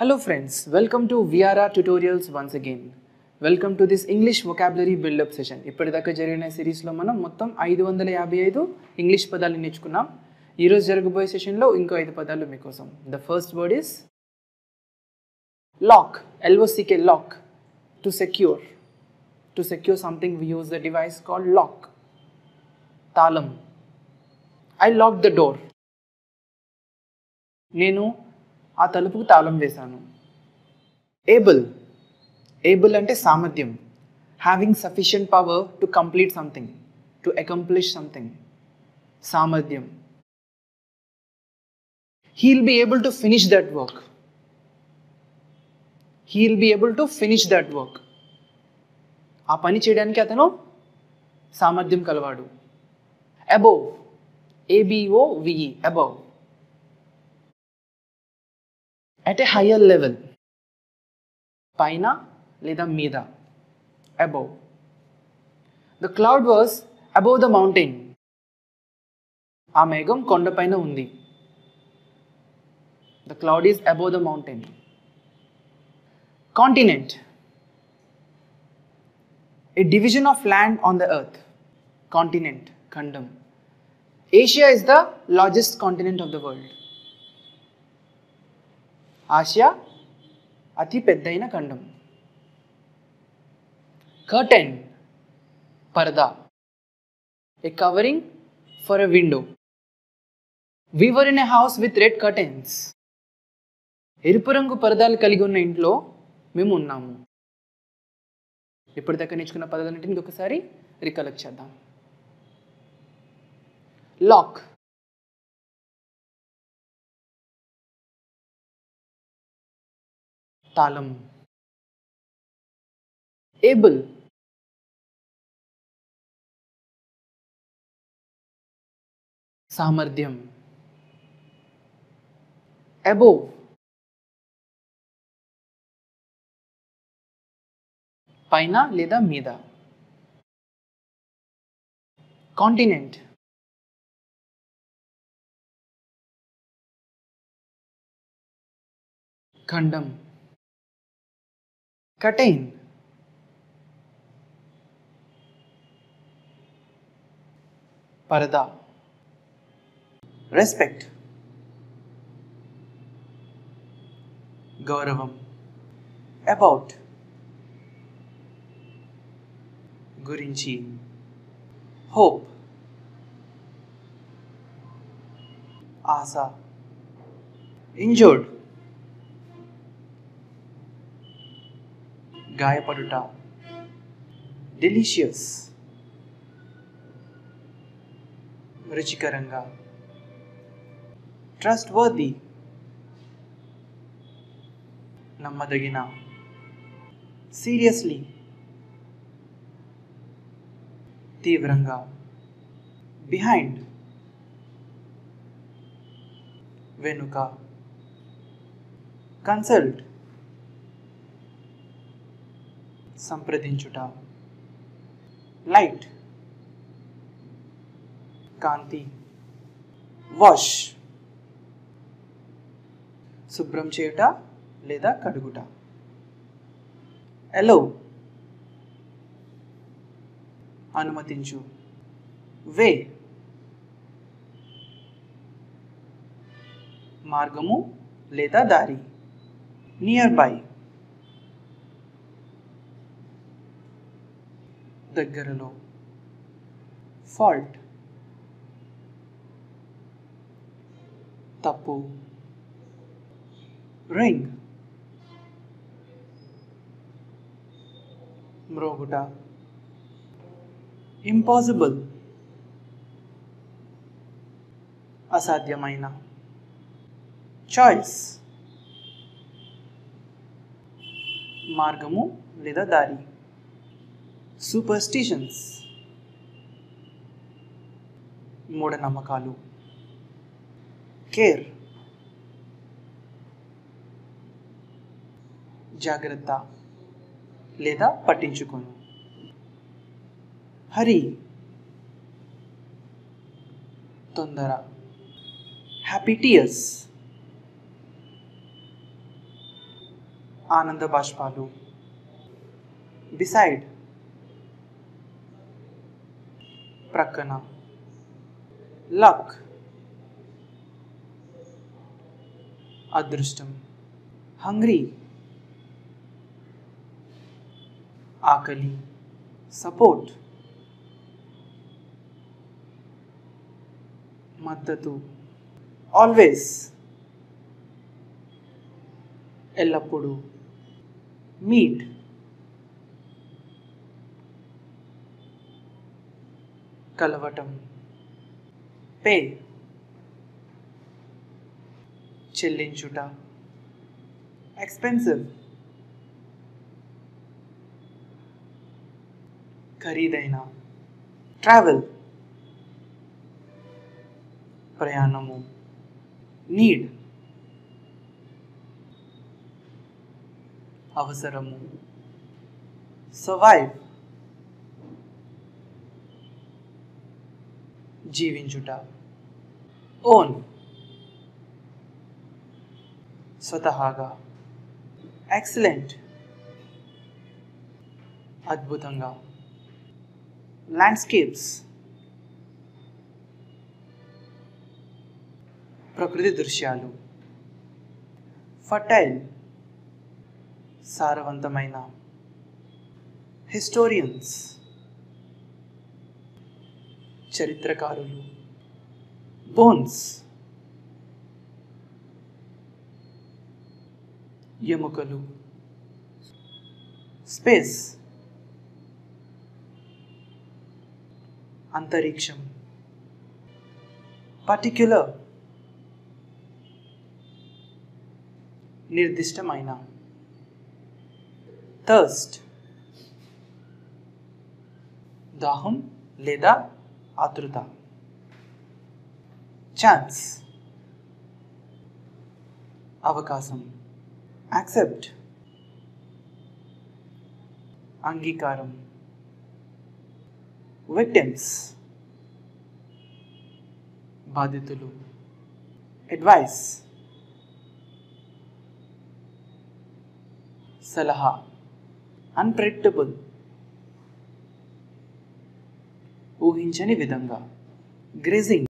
Hello friends, welcome to VRR tutorials once again. Welcome to this English vocabulary buildup session ఇప్పటిదాకా జరిగిన సిరీస్లో మనం మొత్తం ఐదు వందల యాభై ఐదు ఇంగ్లీష్ పదాలు నేర్చుకున్నాం. ఈరోజు జరగబోయే సెషన్లో ఇంకో ఐదు పదాలు మీకోసం. The first word is lock L O C K lock to secure to secure something we use the device call lock తాళం. ఐ లాక్ ద డోర్ నేను ఆ తలుపుకు తాళం వేశాను. ఏబుల్ ఏబుల్ అంటే సామర్థ్యం. Having sufficient power to complete something to accomplish something సామర్థ్యం. He'll be able to finish that work he'll be able to finish that work ఆ పని చేయడానికి అతను సామర్థ్యం కలవాడు. Above A B O V E above at a higher level పైన లేదా మీద above the cloud was above the mountain ఆ మేఘం కొండపైన ఉంది the cloud is above the mountain continent a division of land on the earth continent ఖండం Asia is the largest continent of the world Asia అతి పెద్దైన ఖండం. Curtain పరదా. A covering for a window weaver in a house with red curtains ఎరుపు రంగు పరదాలు కలిగి ఉన్న ఇంట్లో మేము ఉన్నాము. ఇప్పటిదాకా నేర్చుకున్న పదాలన్నింటినీ ఇంకొకసారి రికలెక్ట్ చేద్దాం. లాక్ తాళం ఏబుల్ సామర్థ్యం అబోవ్ పైన లేదా మీద కాంటినెంట్ ఖండం కటైన్ పరదా రెస్పెక్ట్ గౌరవం అబౌట్ గురించి హోప్ ఆశ ఇంజోర్డ్ గాయపడుట డెలిషియస్ రుచికరంగా ట్రస్ట్ వర్ది నమ్మదగిన సీరియస్లీ తీవ్రంగా బిహైండ్ వెనుక కన్సల్ట్ సంప్రదించుట. లైట్. కాంతి. వాష్. శుభ్రం చేయుట లేదా కడుగుట. ఎలో అనుమతించు. వే. మార్గము లేదా దారి. నియర్ బై దగ్గరలో. ఫాల్ట్. తప్పు. రింగ్. మ్రోగుట. ఇంపాసిబుల్. అసాధ్యమైన. చాయిస్. మార్గము లేదా దారి. సూపర్స్టిషన్స్ మూఢనమ్మకాలు. కేర్ జాగ్రత్త లేదా పట్టించుకోను. హరి తొందర. హ్యాపీటియస్ ఆనంద బాష్పాలు. డిసైడ్ ప్రక్కన లక్ అదృష్టం హంగ్రీ ఆకలి సపోర్ట్ మద్దతు ఆల్వేస్ ఎల్లప్పుడూ మీట్ కలవటం. పే చెల్లించుట. ఎక్స్పెన్సివ్. ఖరీదైన. ట్రావెల్. ప్రయాణము. నీడ్. అవసరము. సర్వైవ్. జీవించుట. ఓన్. స్వతహాగా. ఎక్సలెంట్. అద్భుతంగా. ల్యాండ్స్కేప్స్. ప్రకృతి దృశ్యాలు. ఫటైల్ సారవంతమైన. హిస్టోరియన్స్. చరిత్రకారులు. బోన్స్. ఎముకలు. స్పేస్. అంతరిక్షం. పర్టిక్యులర్. నిర్దిష్టమైన. థర్స్ట్. దాహం లేదా ఆతృత ఛాన్స్ అవకాశం. యాక్సెప్ట్ అంగీకారం. విక్టిమ్స్ బాధితులు అడ్వైస్ సలహా. అన్ప్రెడిక్టబుల్ ఊహించని విధంగా. గ్రేజింగ్.